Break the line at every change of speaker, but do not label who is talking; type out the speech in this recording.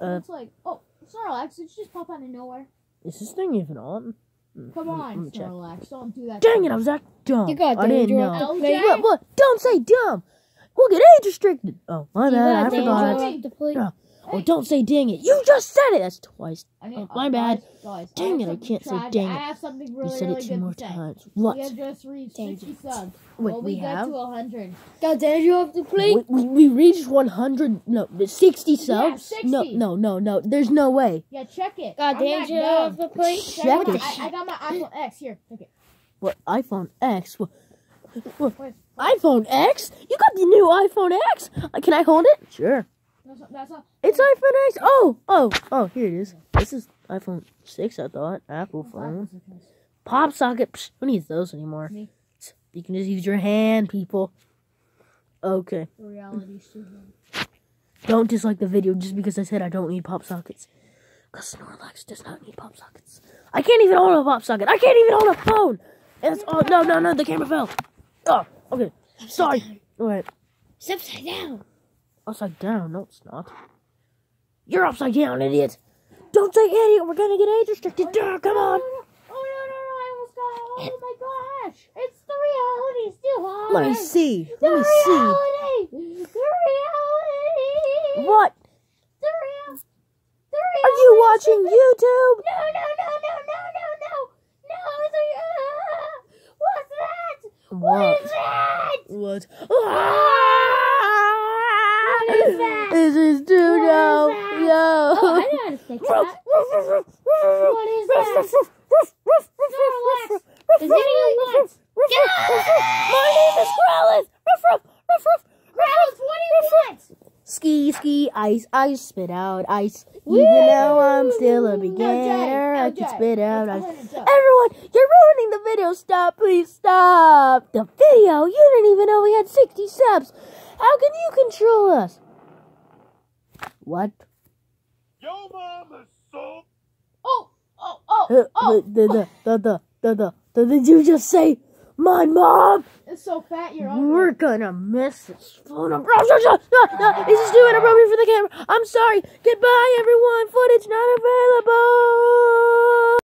Uh,
it's like, oh, Snorlax, did you just pop out of nowhere?
is this thing even on? Hmm,
Come on,
let me check.
Snorlax, don't do that.
Dang it, I
me.
was that dumb.
You got
I didn't know.
the
LJ?
What, what? Don't say dumb. We'll get age restricted. Oh, my
You
bad. I
got danger
forgot.
Hey.
Off the plate.
Yeah. Oh, don't say dang it. You just said it. That's twice.
I need,
Oh,
uh,
my bad.
Guys, guys,
Dang
have
it, I can't say
tragic.
dang
I
it.
have something
You said
really
it two more
to say.
times.
We
What?
have just reached
Danger.
60 subs.
Wait,
Will
we
we, get
have?
to 100?
Got danger off the plate.
We, we, we reached 100. No, 60 subs?
60.
No, no, no, no. There's no way.
Yeah, check it.
Got
I'm
danger
not
off the plate.
Check
Check
it.
I, I got my iPhone X here. Check it.
What? iPhone X? What? what?
Wait,
iPhone X? You got the new iPhone X? Uh, Can I hold it? Sure.
That's not.
It's iPhone X. Oh, oh, oh, here it is. This is iPhone 6, I thought. Apple oh, phone. Pop socket. Psh, who needs those anymore?
Me.
You can just use your hand, people. Okay.
Reality.
Don't dislike the video just because I said I don't need pop sockets. Because Snorlax does not need pop sockets. I can't even hold a pop socket. I can't even hold a phone. It's, oh, no, no, no. The camera fell. Oh, okay. Sorry. Alright.
It's upside down.
Upside down. No, it's not. You're upside down, idiot. Don't say idiot. We're to get age restricted. Duh, come on.
Oh no, no, no, I almost got it. Oh my gosh. It's the reality still on.
Let me see.
The
Let me see.
The reality.
What?
The real. The reality.
Are you watching YouTube?
No, no, no, no, no, no, no. No, the, uh, what's that? What is that?
What?
What is that?
This is too
What is
no.
that?
Yo.
Oh, I know how to fix that. What is that? Snorlax. Is anyone want?
My name is Growlithe. Ruff, ruff, ruff, ruff.
Growlithe, what do you want?
Ski, ski, ice, ice, spit out ice. Even though I'm still a beginner, I can spit out ice. Everyone, you're ruining the video. Stop, please stop. The video? You didn't even know we had 60 subs. How can you control us? What?
Yo, mom is so
Oh, oh, oh, oh.
the, the, the, the, the, did you just say my mom?
It's so fat, you're ugly.
We're gonna miss this phone number. Oh, no, no, no, no, this is too inappropriate for the camera. I'm sorry. Goodbye, everyone. Footage not available.